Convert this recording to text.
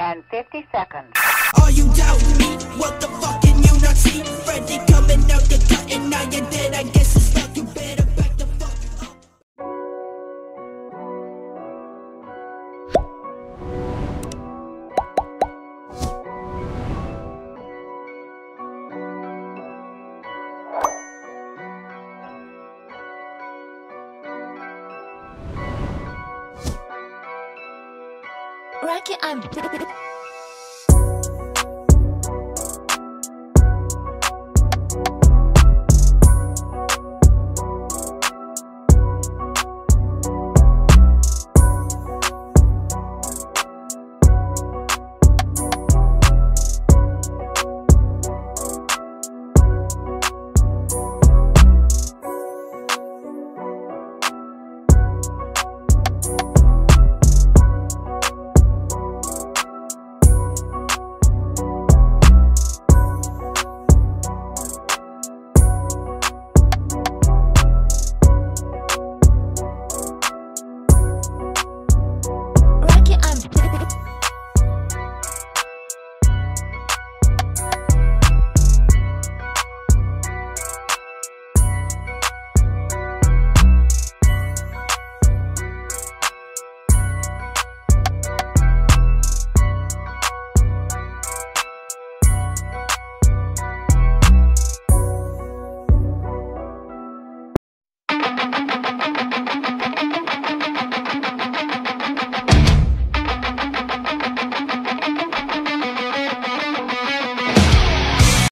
and 50 seconds. Are you doubting me? Rocket, I'm